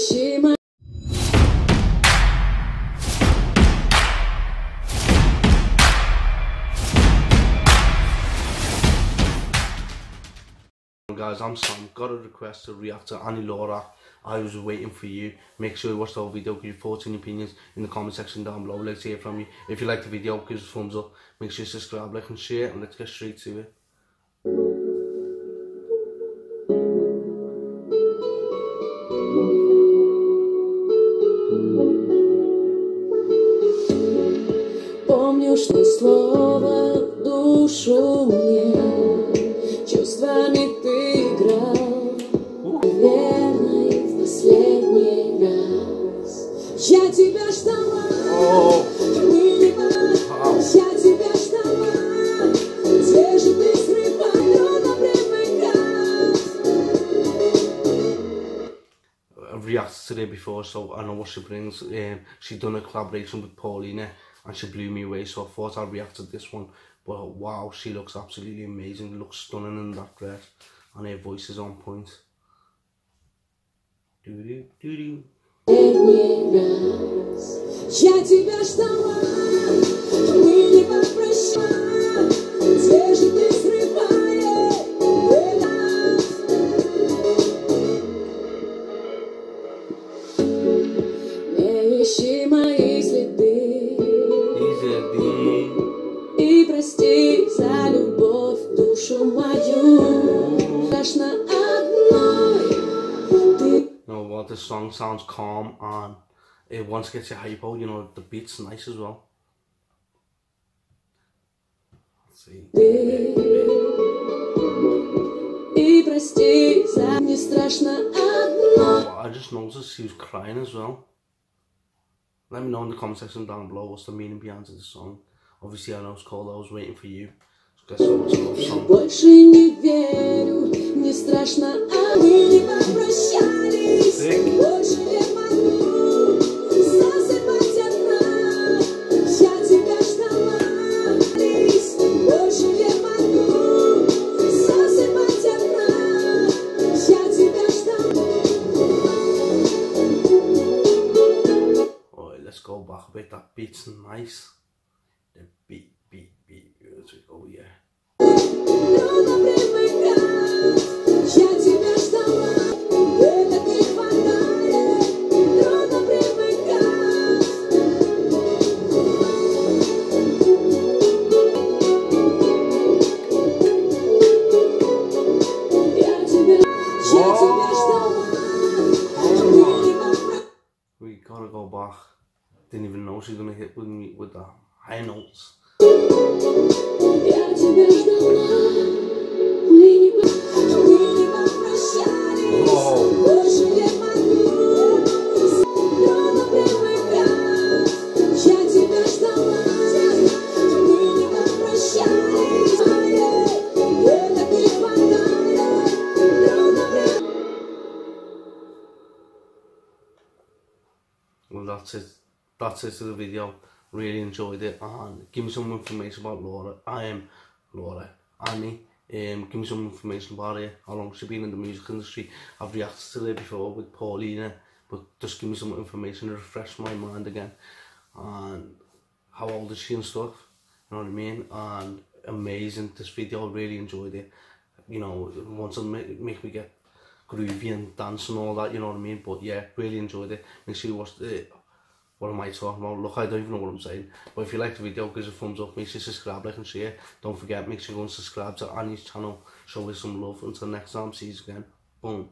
Hiroshima. guys I'm Sam. Got a request to react to Ani Lorak. I was waiting for you. Make sure you watch the whole video give your thoughts and opinions in the comment section down below. Let's hear from you. If you like the video give us a thumbs up. Make sure you subscribe like and share and let's get straight to it. Помнишь ты слово душу мне Чувствами ты I've reacted to her before, so I know what she brings. Um, she done a collaboration with Paulina, and she blew me away. So I thought I'd react to this one. But wow, she looks absolutely amazing. Looks stunning in that dress, and her voice is on point. Doo doo doo doo. последний раз Я тебя ждала, Не ищи мои следы Easy D. И прости за любовь душу мою Страшно одной Ты You know what? This song sounds calm and it once gets you hypo. You know the beat's nice as well. Let's see. И прости за не страшно одной I just noticed she was crying as well. Let me know in the comment section down below what's the meaning behind the song. Obviously, I know it's called I Was Waiting For You. So guess what? It's a love song. Больше не верю, не страшно, а мы не попрощались. Sick. Больше не Let's go back a bit. That beat's nice. The beat, beat, beat. As we go, yeah. Didn't even know she was gonna hit with me with the high notes. That's it. That's it for the video. Really enjoyed it. And give me some information about Laura. I am Laura. Annie. Um, give me some information about her. How long she's been in the music industry. I've reacted to her before with Paulina. But just give me some information to refresh my mind again. And how old is she and stuff. You know what I mean? And amazing. This video, I really enjoyed it. You know, once it make, make me get groovy and dance and all that, you know what I mean? But yeah, really enjoyed it. Make sure you watch the what am I talking about? Look, I don't even know what I'm saying. But if you like the video, give us a thumbs up, make sure you subscribe, like and share. Don't forget, make sure you go and subscribe to Annie's channel. Show us some love. Until next time, see you again. Boom.